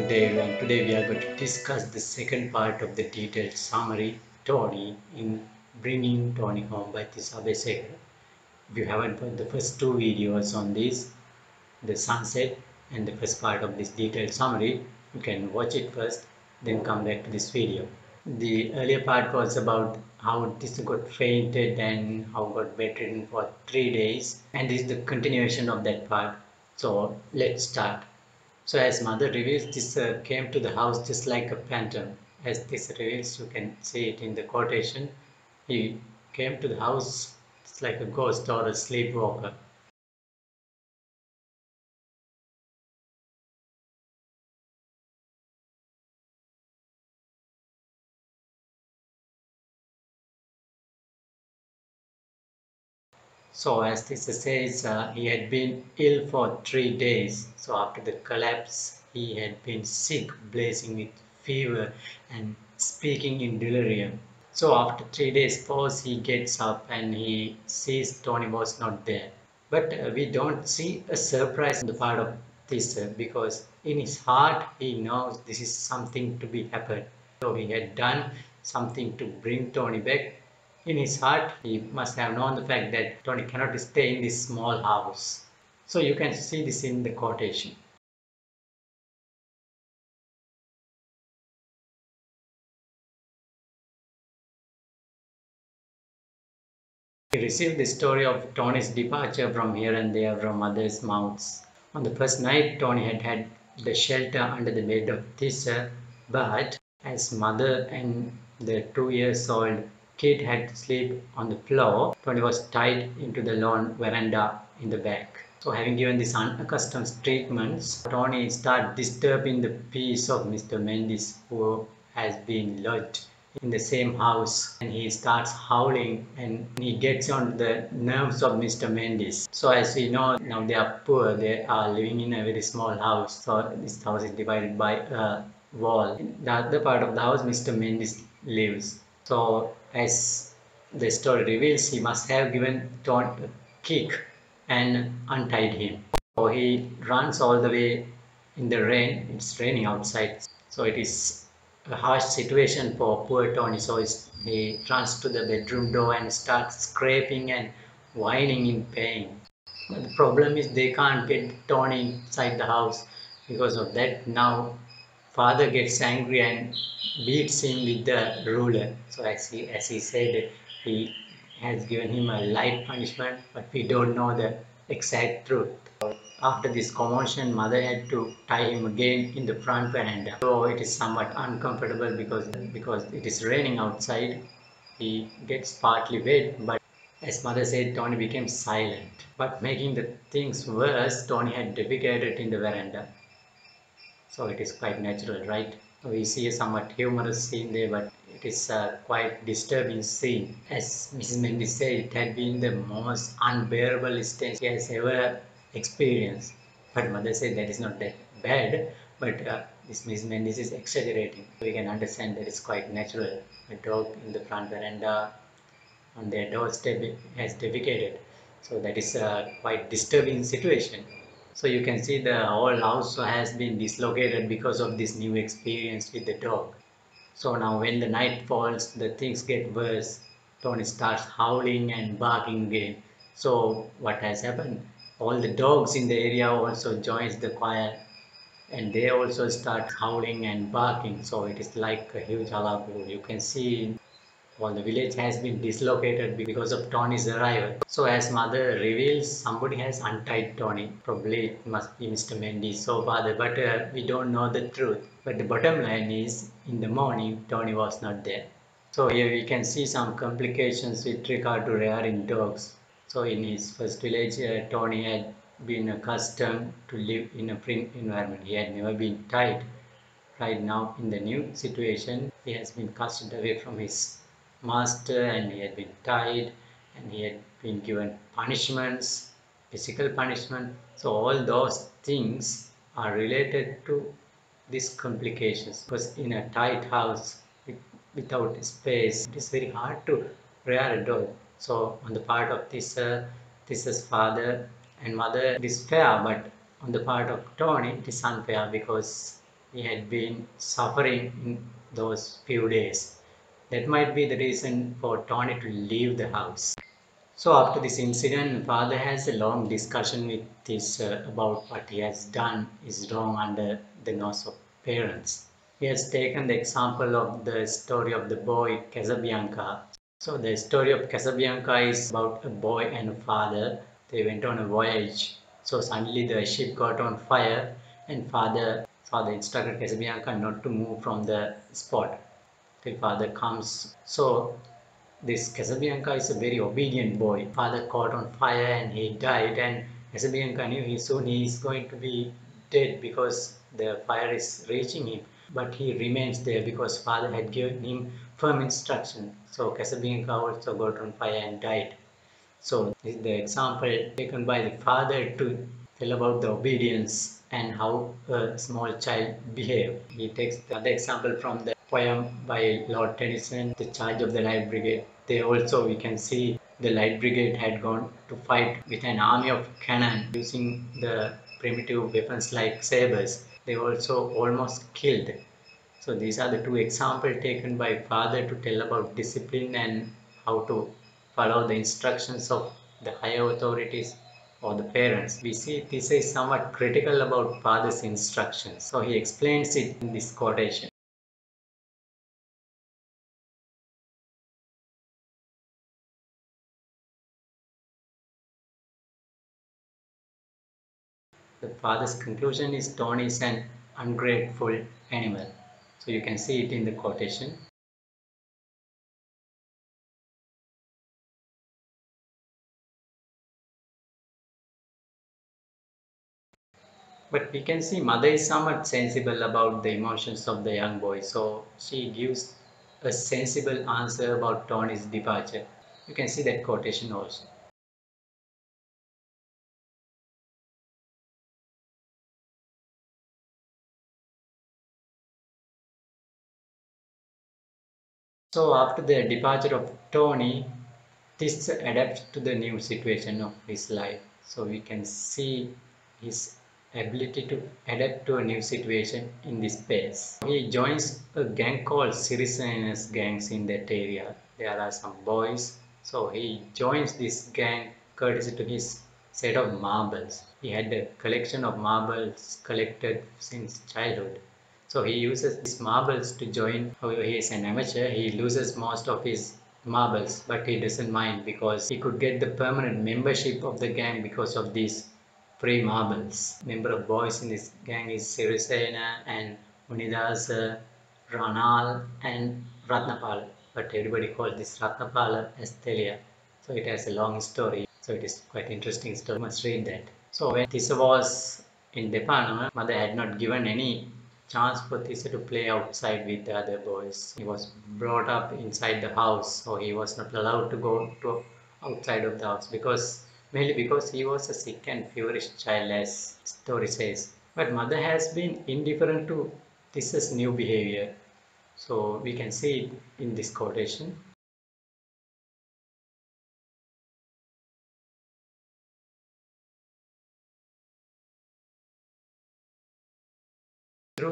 good day everyone. Today we are going to discuss the second part of the detailed summary Tony in Bringing Tony Home by Tissa Abeysekara. If you haven't watched the first two videos on this, the sunset and the first part of this detailed summary, you can watch it first, then come back to this video. The earlier part was about how Tisa got fainted and how got bedridden for three days, and this is the continuation of that part. So let's start. So as mother reveals, this uh, came to the house just like a phantom. As this reveals, you can see it in the quotation. He came to the house just like a ghost or a sleepwalker. So as this says, uh, he had been ill for three days. So after the collapse, he had been sick, blazing with fever and speaking in delirium. So after three days pause, he gets up and he sees Tony was not there. But uh, we don't see a surprise on the part of this uh, because in his heart he knows this is something to be happened. So he had done something to bring Tony back in his heart, he must have known the fact that Tony cannot stay in this small house. So you can see this in the quotation. He received the story of Tony's departure from here and there from others' mouths. On the first night, Tony had had the shelter under the bed of Tissa, but as mother and the two years old kid had to sleep on the floor. Tony was tied into the lawn veranda in the back. So having given these unaccustomed treatments, Tony started disturbing the peace of Mr. Mendes who has been lodged in the same house and he starts howling and he gets on the nerves of Mr. Mendes. So as we know now they are poor, they are living in a very small house. So this house is divided by a wall. In the other part of the house Mr. Mendes lives. So as the story reveals, he must have given Tony a kick and untied him. So he runs all the way in the rain. It's raining outside. So it is a harsh situation for poor Tony. So he runs to the bedroom door and starts scraping and whining in pain. But the problem is they can't get Tony inside the house because of that. Now father gets angry and beats him with the ruler. So as he, as he said, he has given him a light punishment, but we don't know the exact truth. After this commotion, mother had to tie him again in the front veranda. So it is somewhat uncomfortable because, because it is raining outside. He gets partly wet, but as mother said, Tony became silent. But making the things worse, Tony had defecated in the veranda. So it is quite natural, right? we see a somewhat humorous scene there, but it is a quite disturbing scene. As Mrs. Mendes said, it had been the most unbearable stench she has ever experienced. But mother said that is not that bad, but uh, this Mrs. Mendes is exaggerating. We can understand that it's quite natural. A dog in the front veranda on their doorstep has defecated. So that is a quite disturbing situation. So you can see the whole house has been dislocated because of this new experience with the dog. So now when the night falls, the things get worse. Tony starts howling and barking again. So what has happened? All the dogs in the area also joins the choir and they also start howling and barking. So it is like a huge halaku. You can see while the village has been dislocated because of Tony's arrival. So as mother reveals, somebody has untied Tony. Probably it must be Mr. Mendes, so father, but uh, we don't know the truth. But the bottom line is, in the morning, Tony was not there. So here we can see some complications with regard to rearing dogs. So in his first village, uh, Tony had been accustomed to live in a free environment. He had never been tied. Right now, in the new situation, he has been casted away from his master and he had been tied and he had been given punishments, physical punishment. So all those things are related to these complications because in a tight house with, without space it is very hard to rear a dog. So on the part of this uh, this is father and mother it is fair but on the part of Tony it is unfair because he had been suffering in those few days. That might be the reason for Tony to leave the house. So after this incident, father has a long discussion with his uh, about what he has done is wrong under the nose of parents. He has taken the example of the story of the boy Casabianca. So the story of Casabianca is about a boy and a father. They went on a voyage. So suddenly the ship got on fire and father father instructed Casabianca not to move from the spot till father comes. So this Casabianca is a very obedient boy. Father caught on fire and he died and Casabianca knew he soon he is going to be dead because the fire is reaching him but he remains there because father had given him firm instruction. So Casabianca also got on fire and died. So this is the example taken by the father to tell about the obedience and how a small child behave. He takes the other example from the poem by Lord Tennyson, The Charge of the Light Brigade. There also we can see the Light Brigade had gone to fight with an army of cannon using the primitive weapons like sabers they also almost killed. So these are the two examples taken by father to tell about discipline and how to follow the instructions of the higher authorities or the parents. We see this is somewhat critical about father's instructions. So he explains it in this quotation. The father's conclusion is Tony is an ungrateful animal. So you can see it in the quotation. But we can see mother is somewhat sensible about the emotions of the young boy. So she gives a sensible answer about Tony's departure. You can see that quotation also. So after the departure of Tony, this adapts to the new situation of his life. So we can see his ability to adapt to a new situation in this space. He joins a gang called Sirisena's gangs in that area. There are some boys. So he joins this gang courtesy to his set of marbles. He had a collection of marbles collected since childhood. So he uses these marbles to join. However, he is an amateur. He loses most of his marbles, but he doesn't mind because he could get the permanent membership of the gang because of these free marbles. Member of boys in this gang is Sirisena and Unidas, uh, Ranal and Ratnapal. But everybody calls this Ratnapala as Telia. So it has a long story. So it is quite interesting story. You must read that. So when Tissa was in Depanama, mother had not given any chance for Tissa to play outside with the other boys. He was brought up inside the house, so he was not allowed to go to outside of the house because mainly because he was a sick and feverish child as story says. But mother has been indifferent to Tissa's new behavior. So we can see it in this quotation.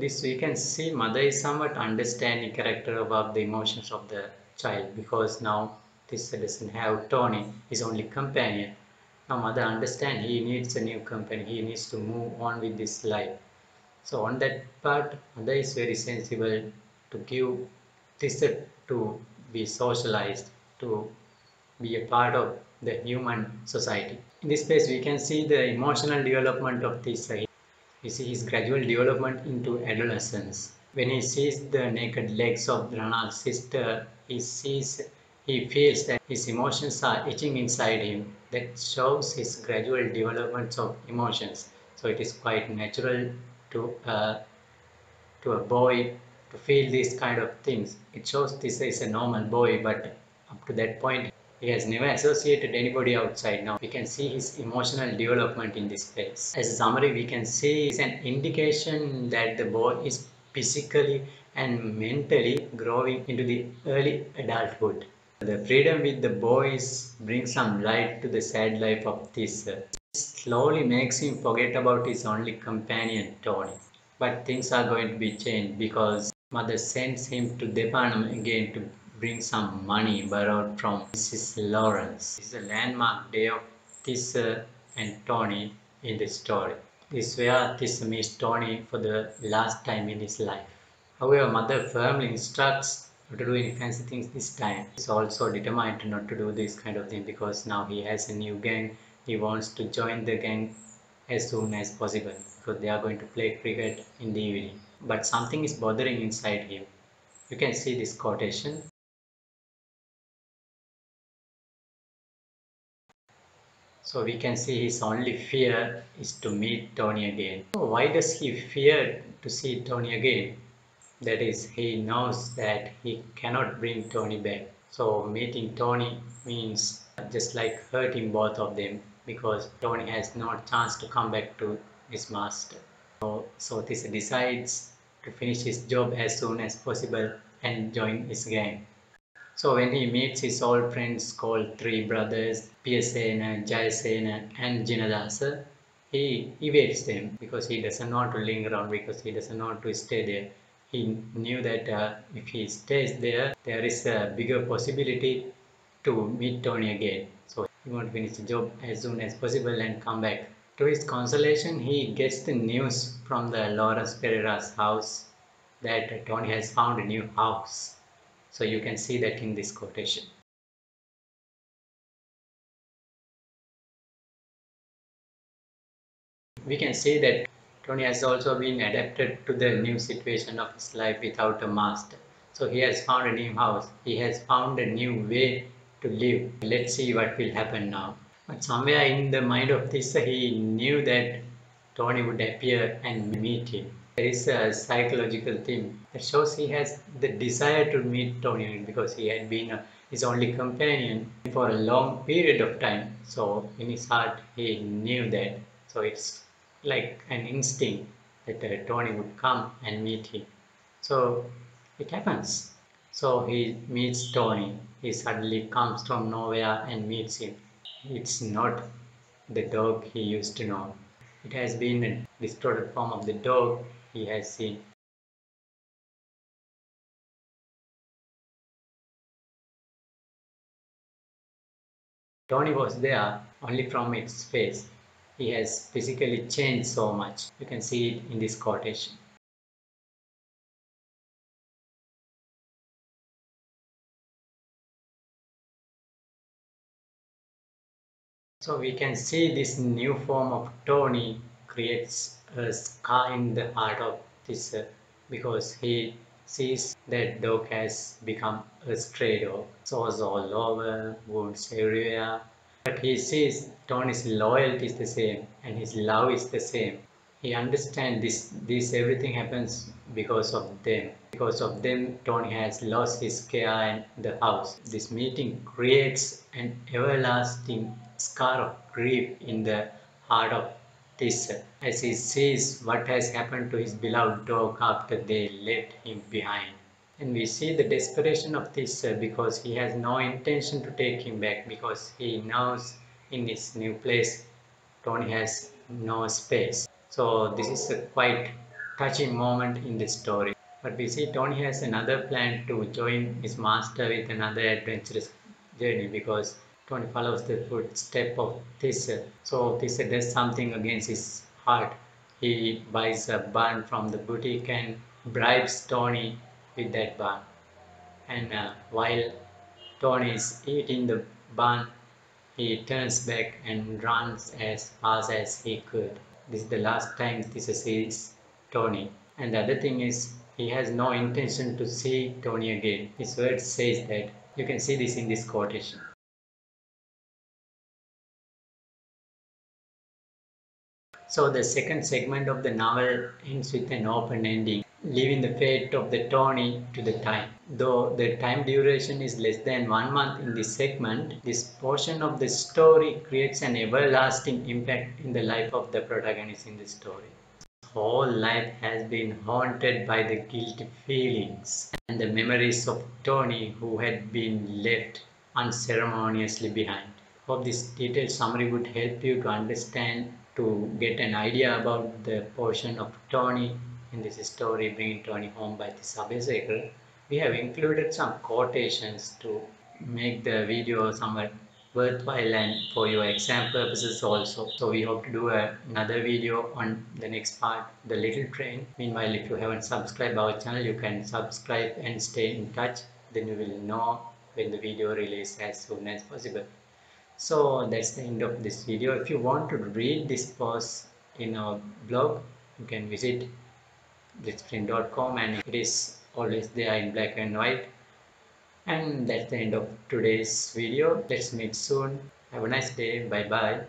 This we can see mother is somewhat understanding character about the emotions of the child because now this doesn't have Tony, his only companion. Now mother understand he needs a new company, he needs to move on with this life. So on that part, mother is very sensible to give this to be socialized, to be a part of the human society. In this space, we can see the emotional development of this we see his gradual development into adolescence. When he sees the naked legs of Ranal's sister, he sees he feels that his emotions are itching inside him. That shows his gradual development of emotions. So it is quite natural to uh, to a boy to feel these kind of things. It shows this is a normal boy, but up to that point he has never associated anybody outside. Now we can see his emotional development in this phase. As a summary, we can see it's an indication that the boy is physically and mentally growing into the early adulthood. The freedom with the boys brings some light to the sad life of this. Slowly makes him forget about his only companion, Tony. But things are going to be changed because mother sends him to Depanam again to bring some money borrowed from Mrs. Lawrence. This is a landmark day of Tissa and Tony in the story. This is where Tissa meets Tony for the last time in his life. However, mother firmly instructs not to do any fancy things this time. He's also determined not to do this kind of thing because now he has a new gang. He wants to join the gang as soon as possible because they are going to play cricket in the evening. But something is bothering inside him. You can see this quotation. So we can see his only fear is to meet Tony again. Why does he fear to see Tony again? That is, he knows that he cannot bring Tony back. So meeting Tony means just like hurting both of them because Tony has no chance to come back to his master. So, so this decides to finish his job as soon as possible and join his gang. So when he meets his old friends called three brothers, Piyasena, Jayasena and Jinadasa, he evades them because he doesn't want to linger around because he doesn't want to stay there he knew that uh, if he stays there, there is a bigger possibility to meet Tony again. So he wants to finish the job as soon as possible and come back. To his consolation, he gets the news from the Lawrence Pereira's house that Tony has found a new house. So you can see that in this quotation. We can see that Tony has also been adapted to the new situation of his life without a master. So he has found a new house. He has found a new way to live. Let's see what will happen now. But somewhere in the mind of this, he knew that Tony would appear and meet him. There is a psychological thing that shows he has the desire to meet Tony because he had been a, his only companion for a long period of time. So in his heart, he knew that. So it's like an instinct that uh, Tony would come and meet him. So it happens. So he meets Tony. He suddenly comes from nowhere and meets him. It's not the dog he used to know. It has been a distorted form of the dog he has seen. Tony was there only from its face he has physically changed so much. You can see it in this quotation. So we can see this new form of Tony creates a scar in the heart of this uh, because he sees that dog has become a stray dog. Sores all over, wounds everywhere, but he sees Tony's loyalty is the same and his love is the same. He understands this, this everything happens because of them. Because of them, Tony has lost his care and the house. This meeting creates an everlasting scar of grief in the heart of Tissa as he sees what has happened to his beloved dog after they left him behind. And we see the desperation of this uh, because he has no intention to take him back because he knows in his new place Tony has no space. So this is a quite touching moment in the story. But we see Tony has another plan to join his master with another adventurous journey because Tony follows the footstep of Tissa. So Tissa does something against his heart. He buys a bun from the boutique and bribes Tony with that bun and uh, while Tony is eating the bun he turns back and runs as fast as he could this is the last time this sees Tony and the other thing is he has no intention to see Tony again his word says that you can see this in this quotation So the second segment of the novel ends with an open ending leaving the fate of the Tony to the time. Though the time duration is less than one month in this segment, this portion of the story creates an everlasting impact in the life of the protagonist in the story. Whole life has been haunted by the guilty feelings and the memories of Tony who had been left unceremoniously behind. Hope this detailed summary would help you to understand to get an idea about the portion of Tony in this story Bringing Tony Home by Tissa Abeysekara, we have included some quotations to make the video somewhat worthwhile and for your exam purposes also. So we hope to do a, another video on the next part, the little train. Meanwhile, if you haven't subscribed our channel, you can subscribe and stay in touch. Then you will know when the video release as soon as possible. So that's the end of this video. If you want to read this post in our blog, you can visit litspring.com and it is always there in black and white. And that's the end of today's video. Let's meet soon. Have a nice day. Bye bye